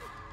Ah!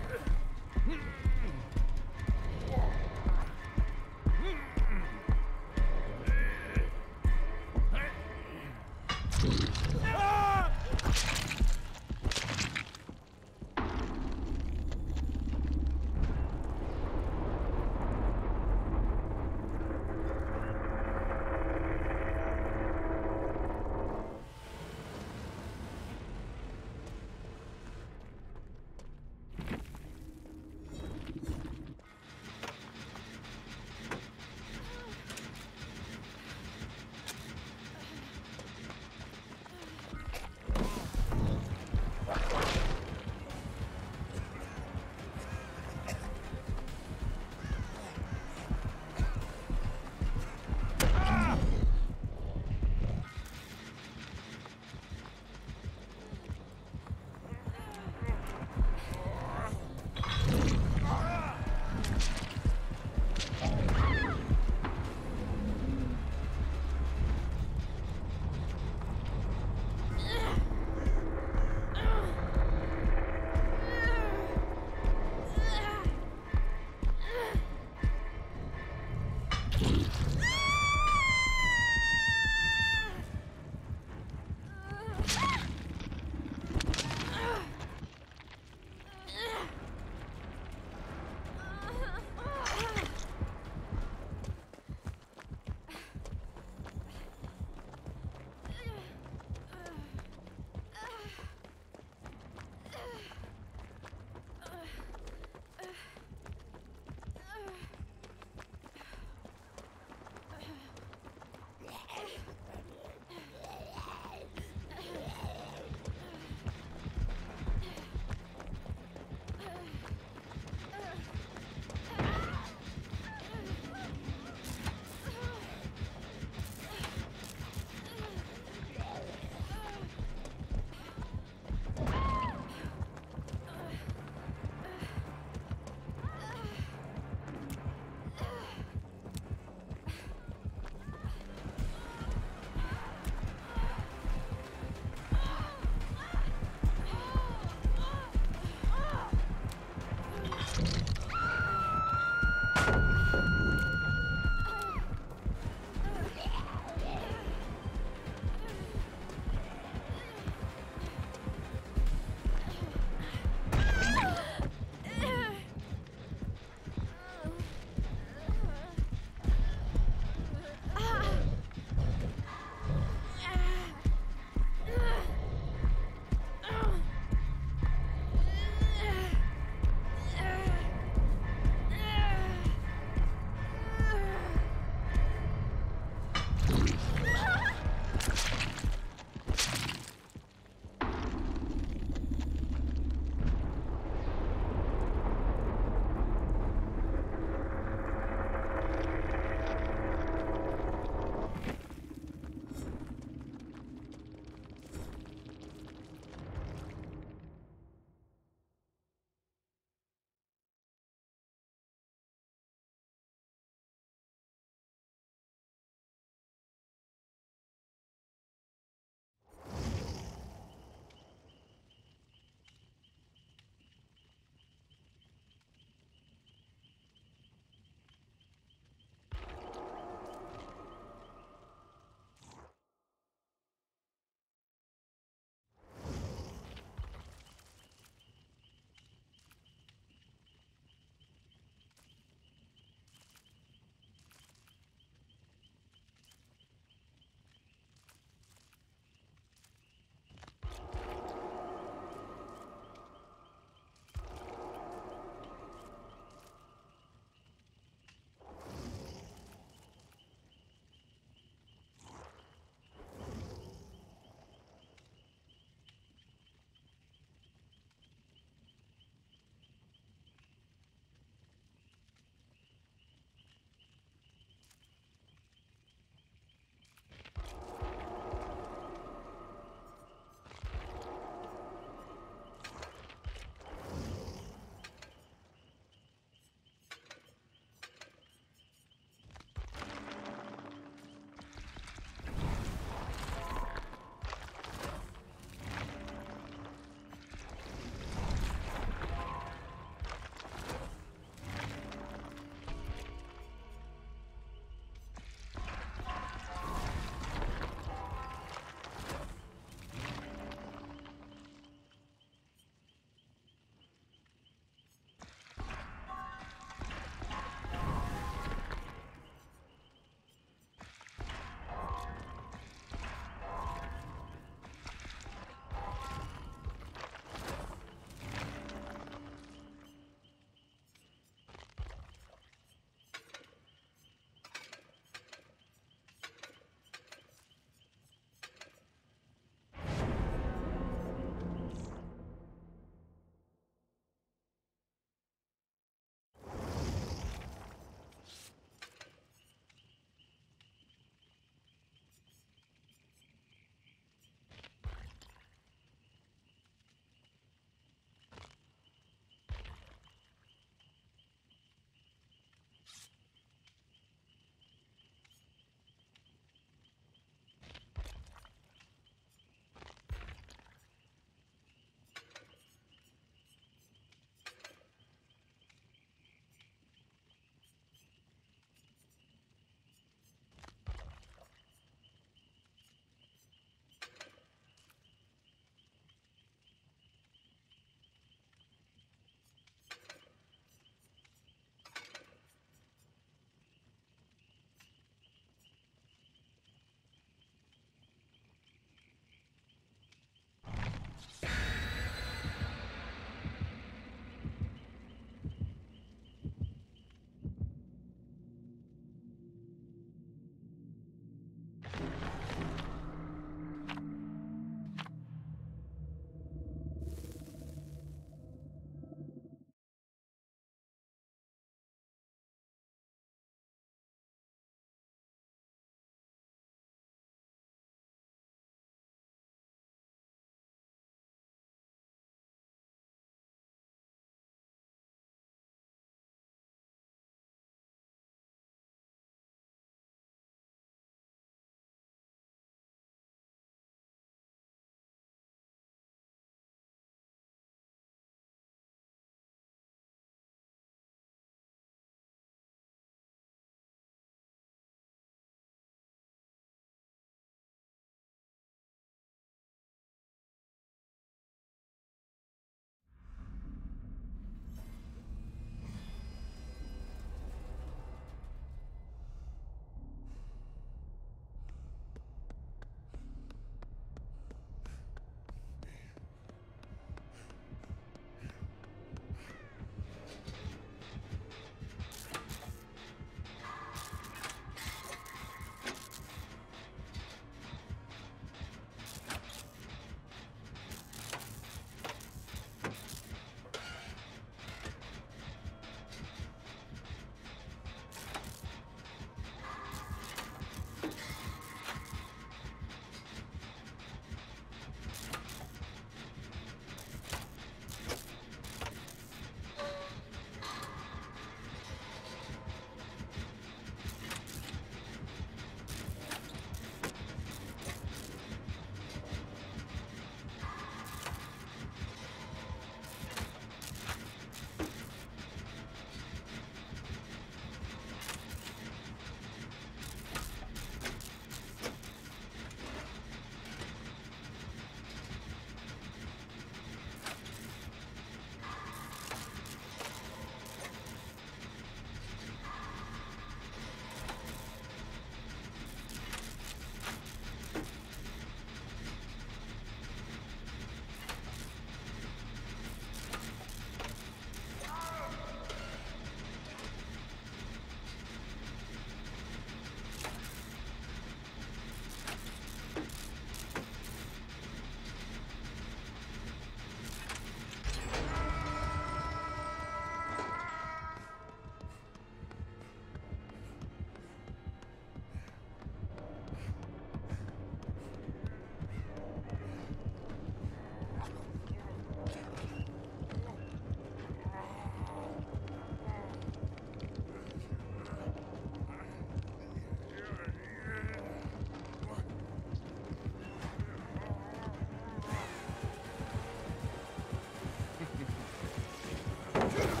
Shoot him!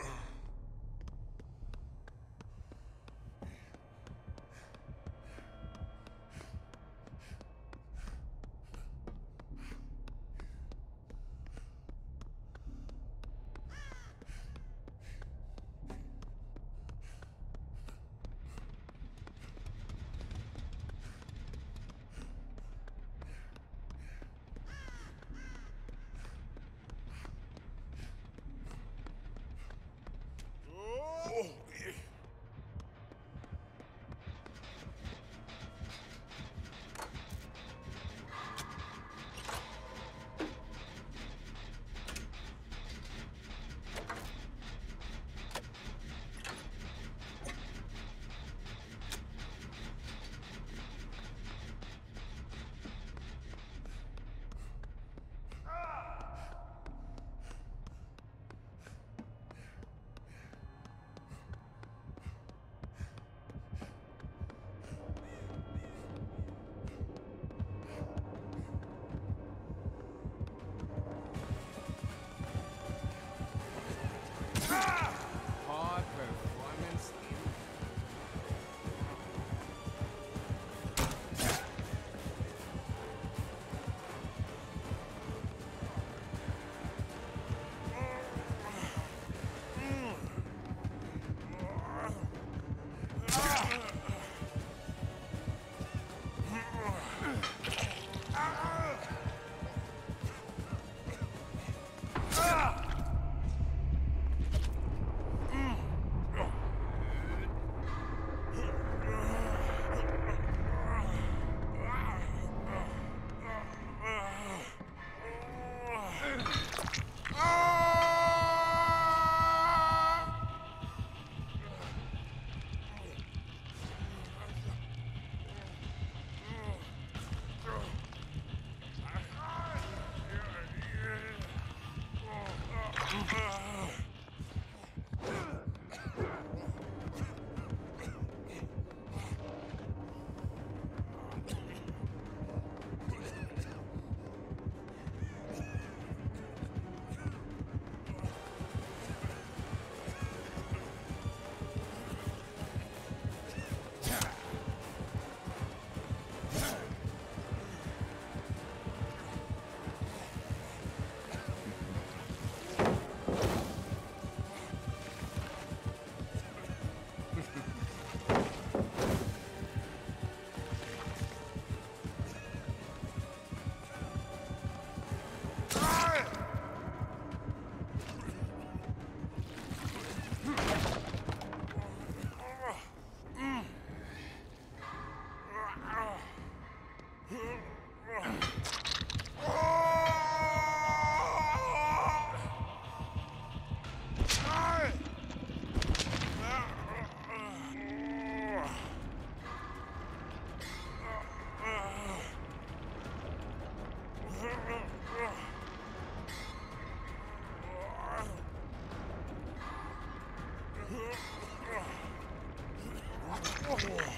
Cool.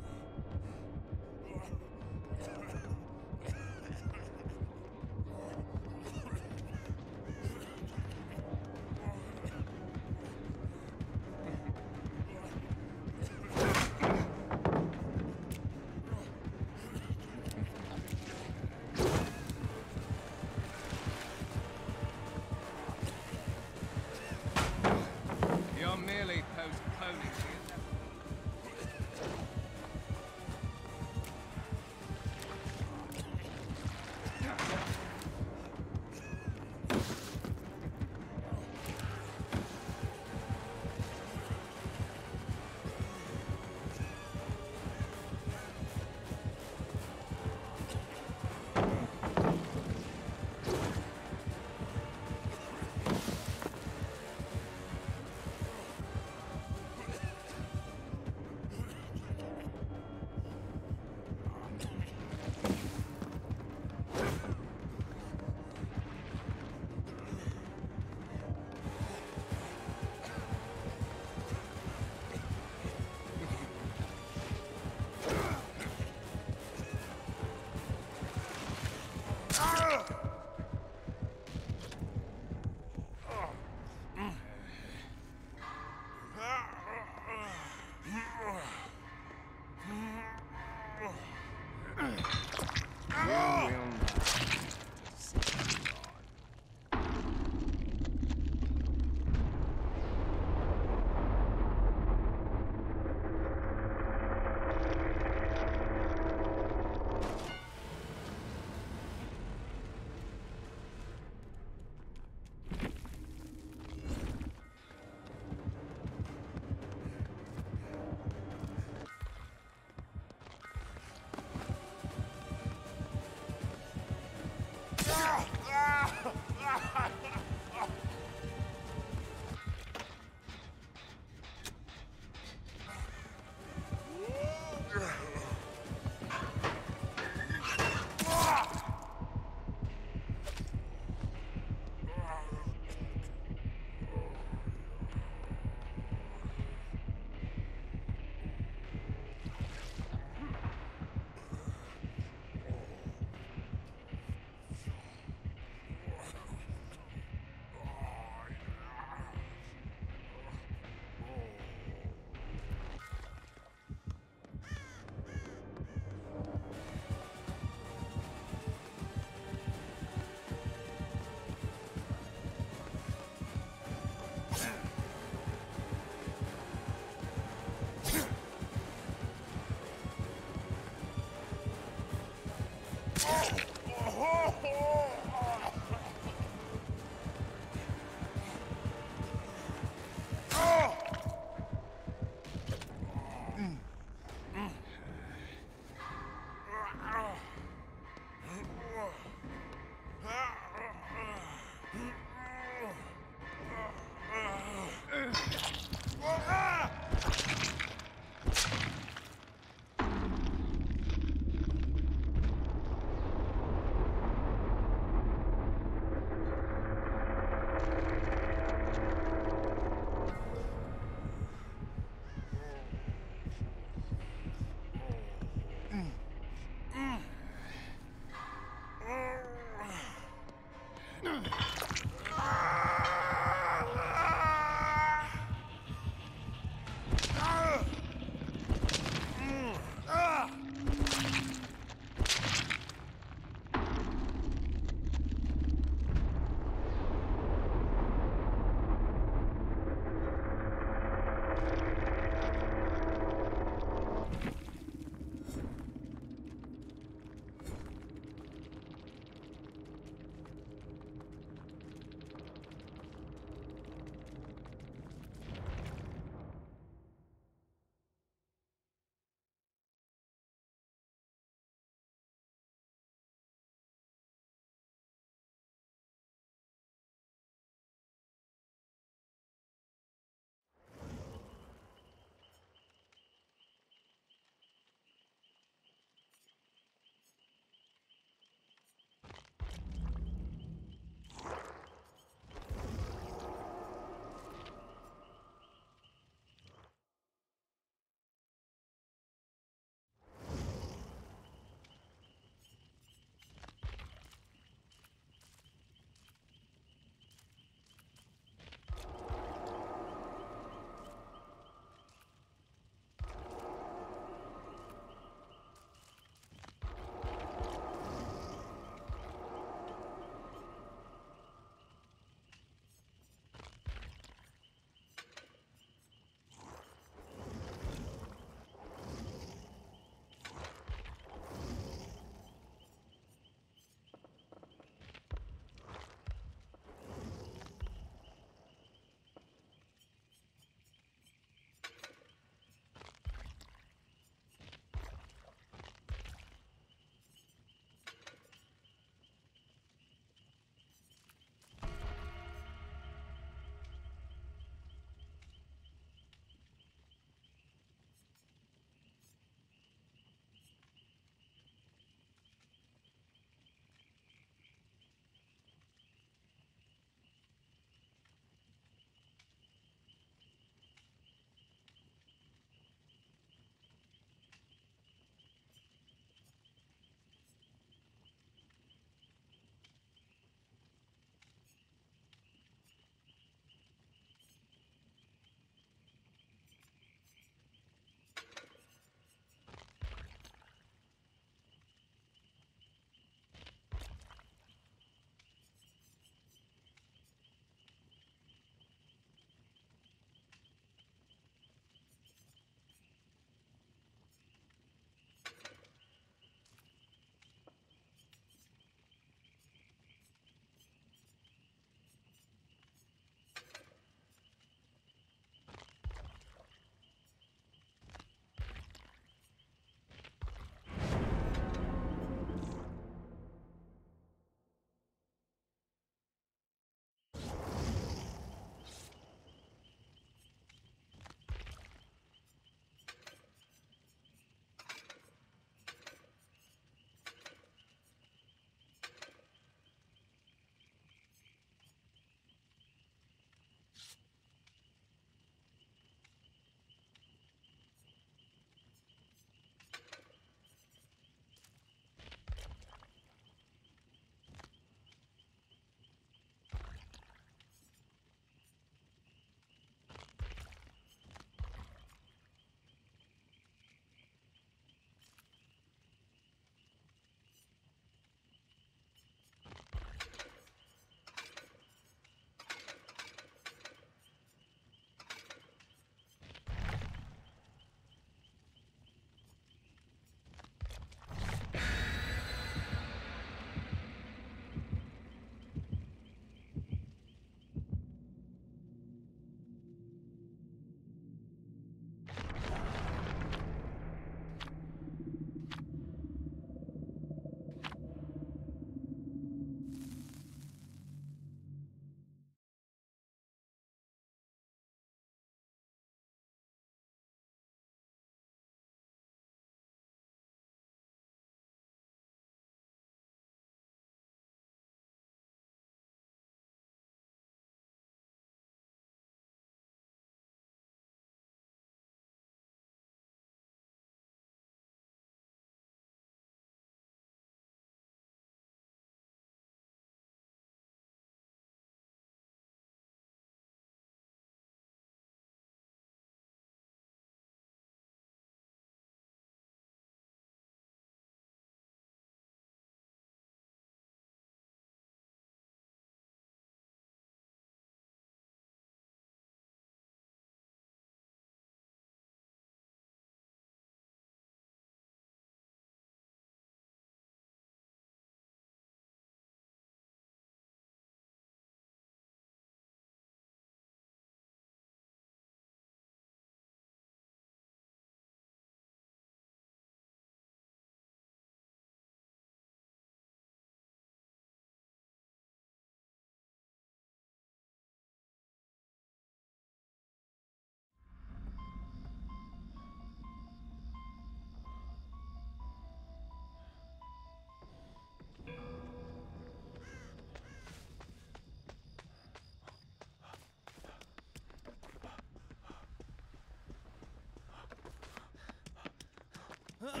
Huh?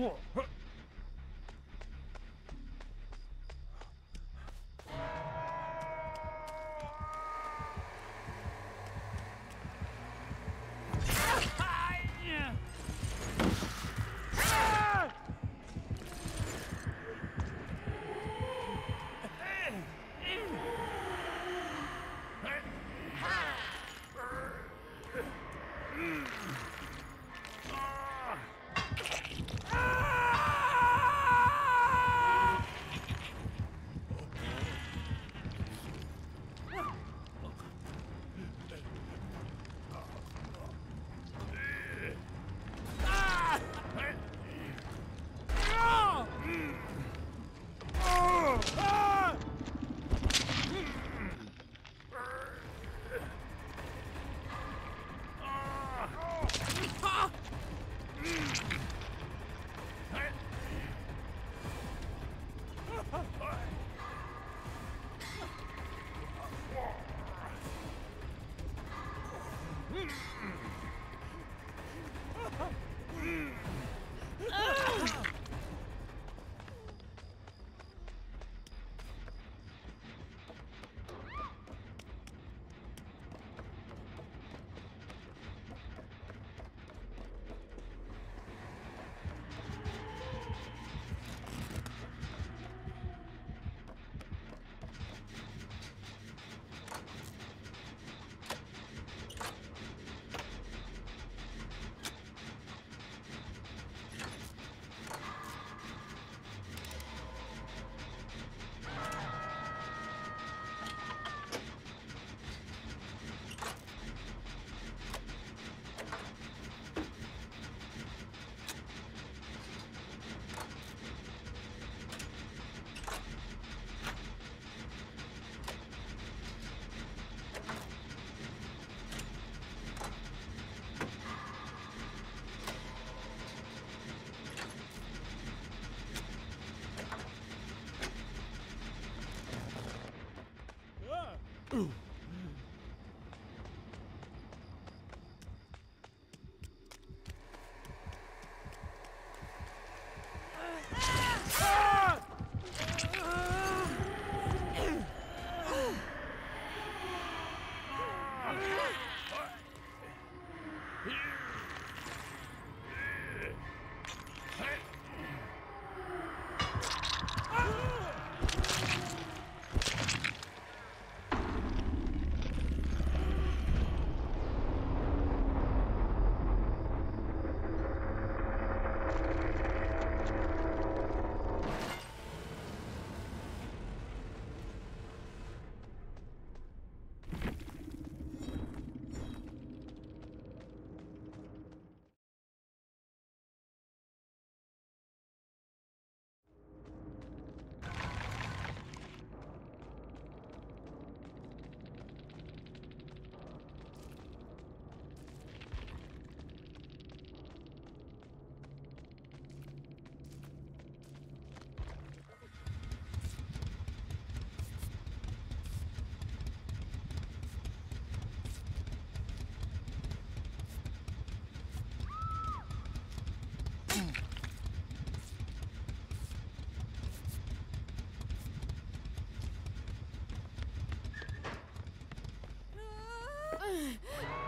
Whoa. Ugh!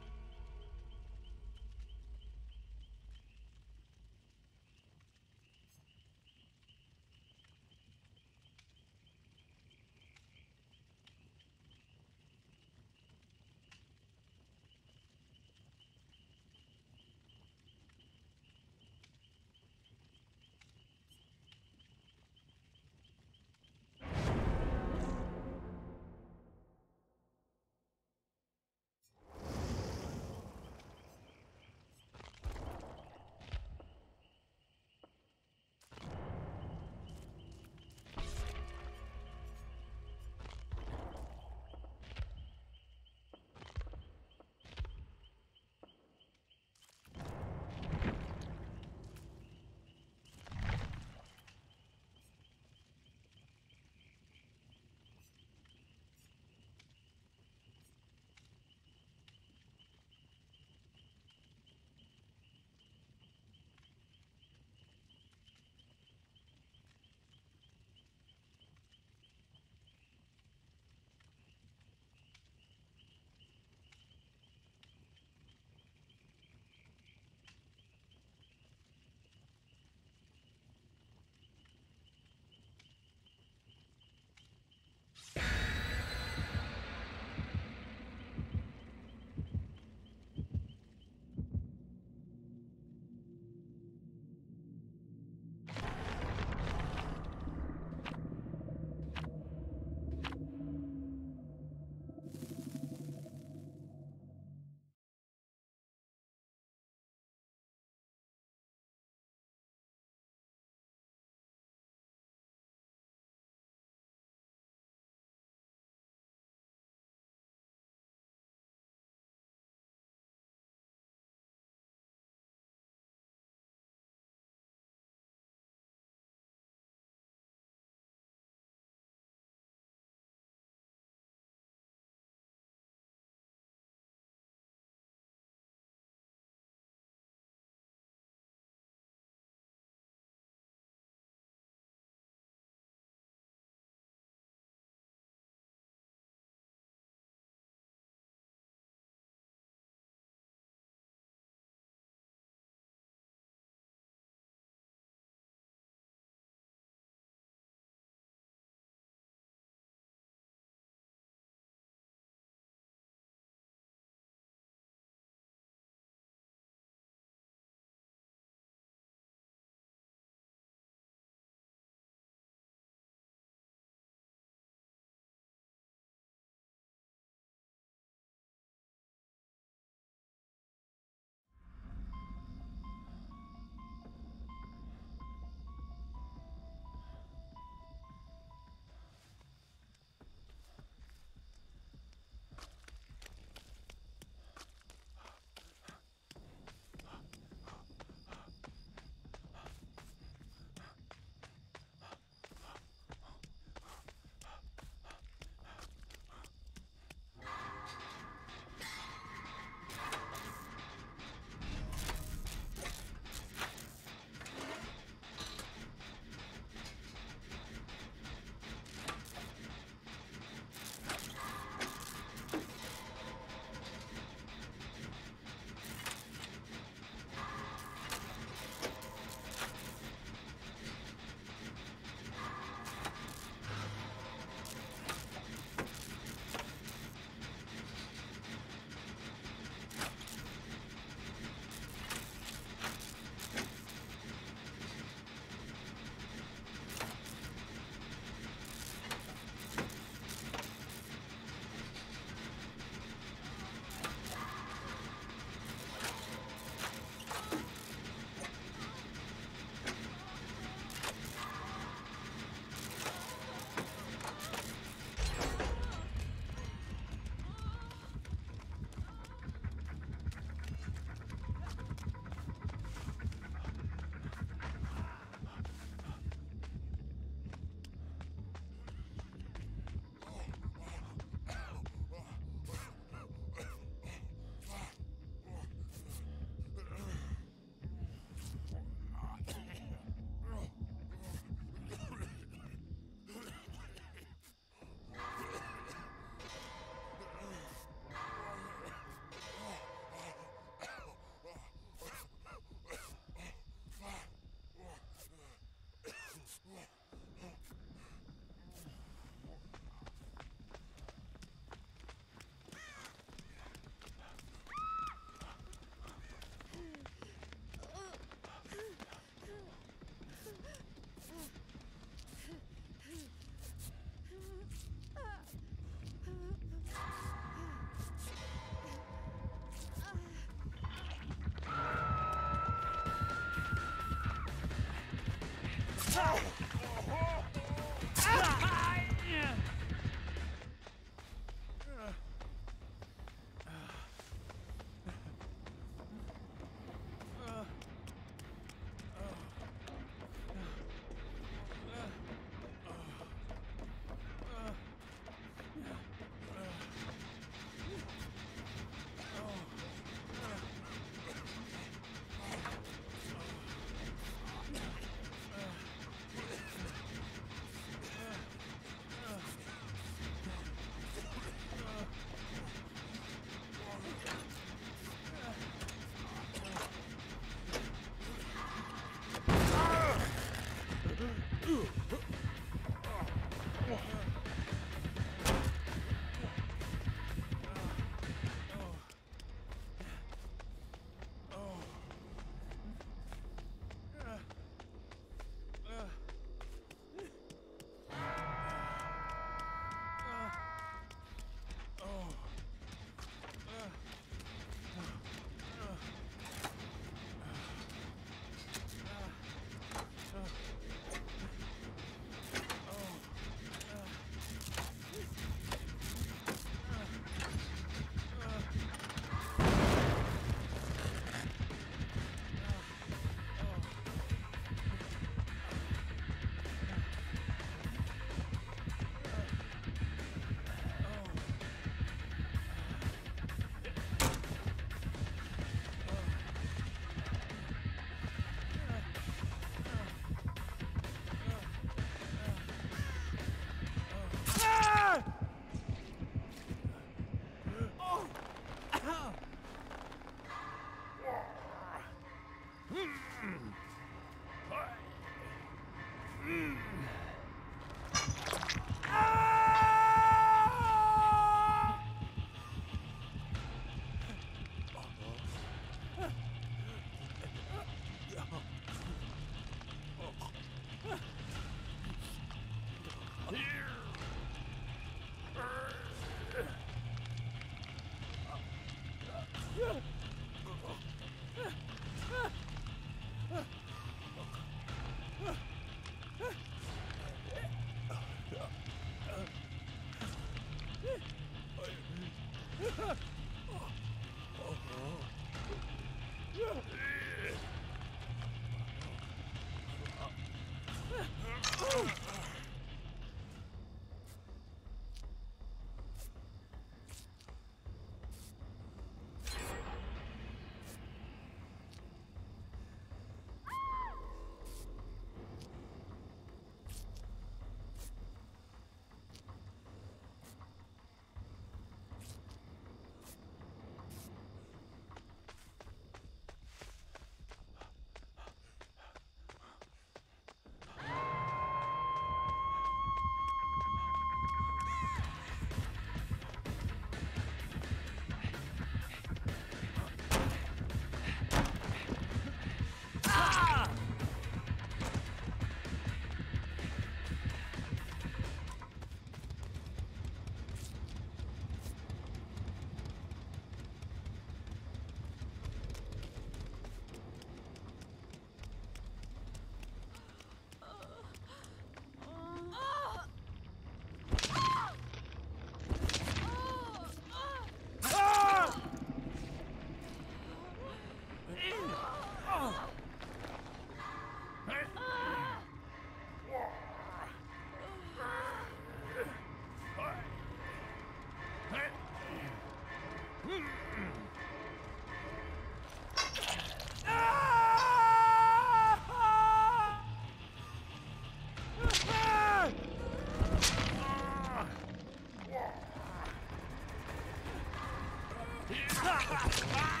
Ha ha ha!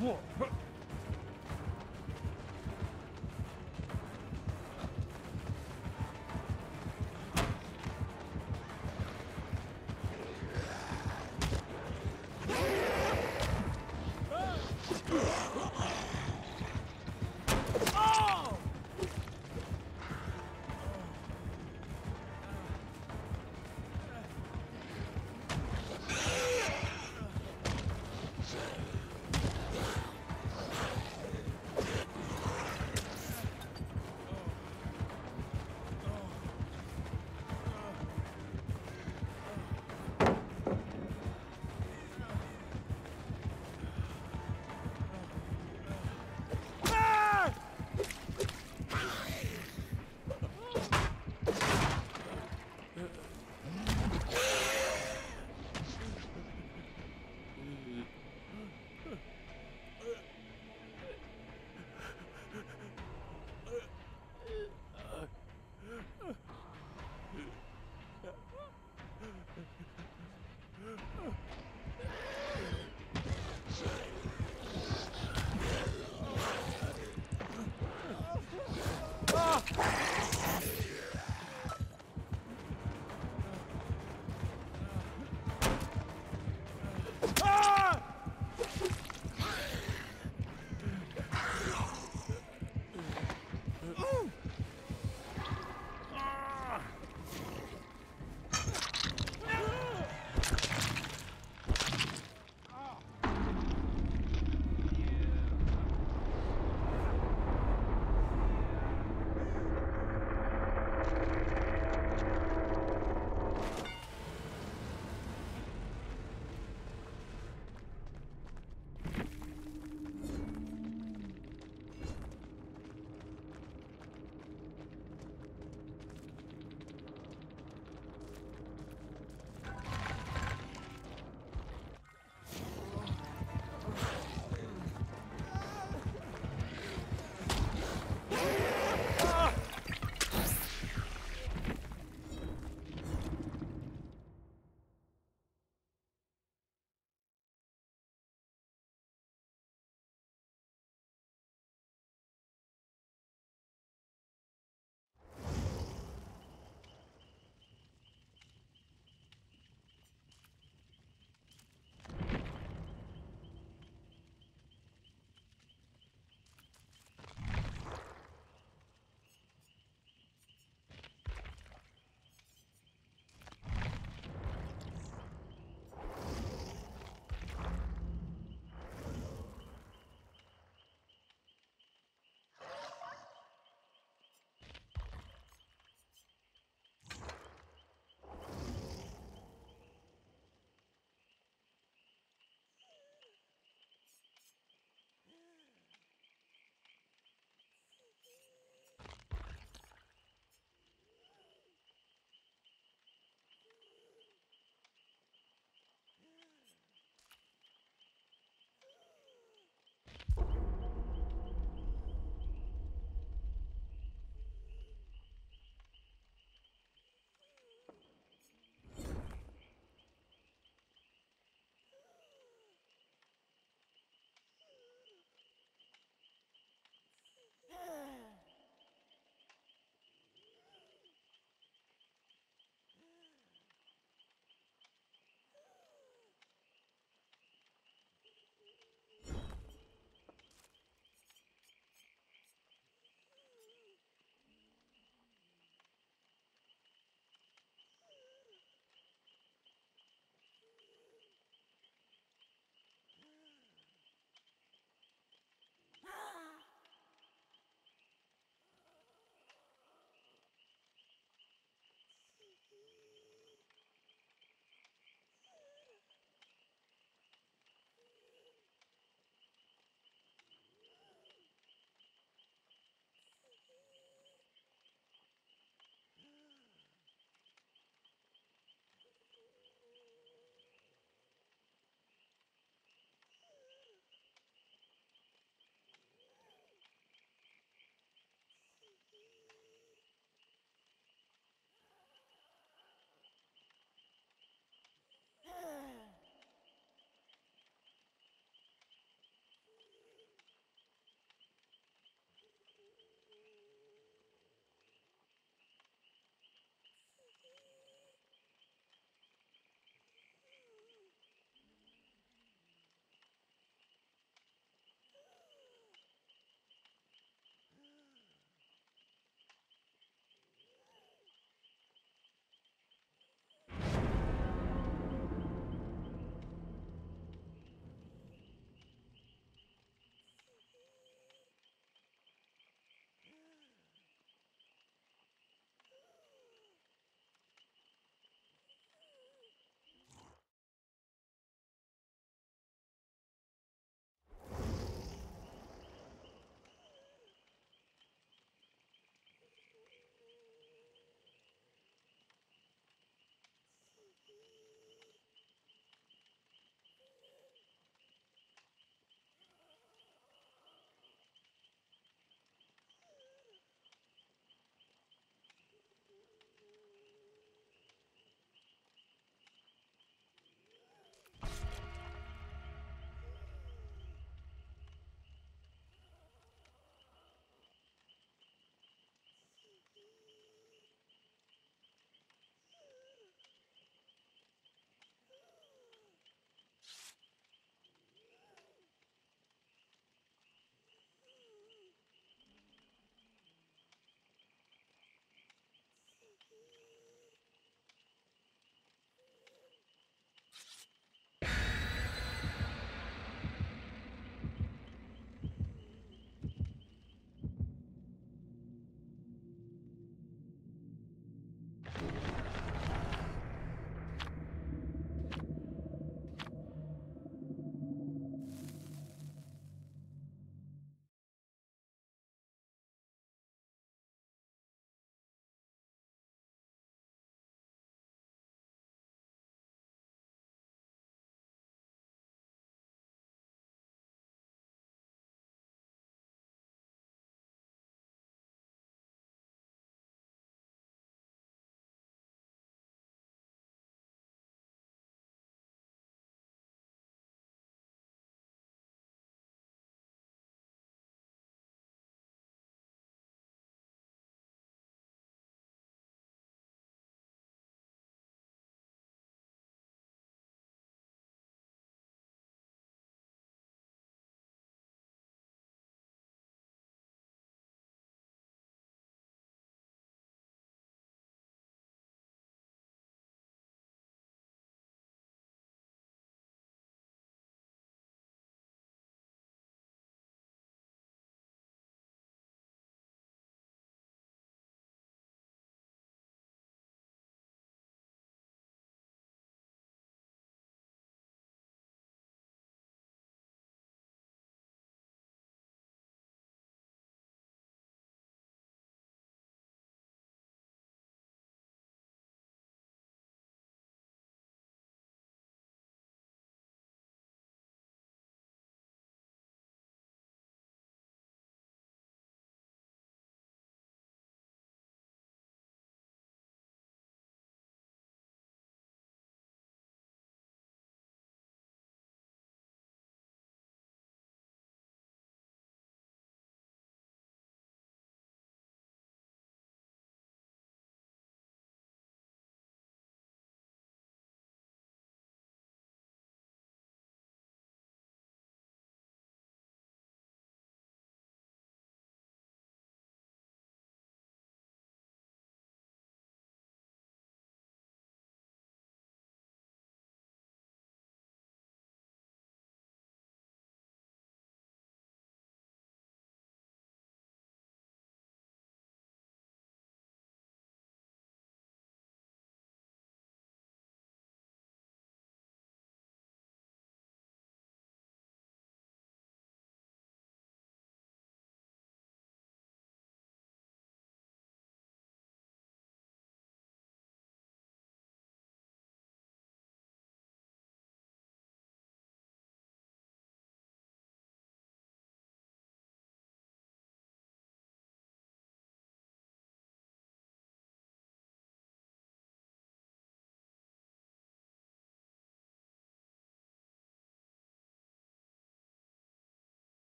Whoa.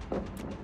down.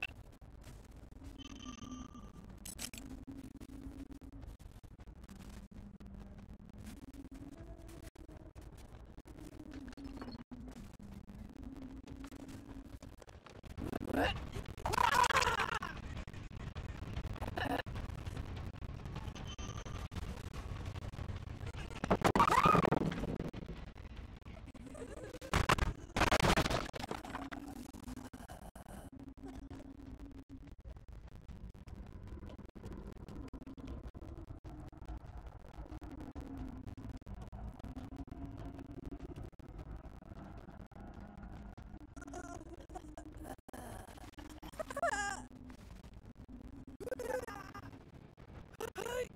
Hi.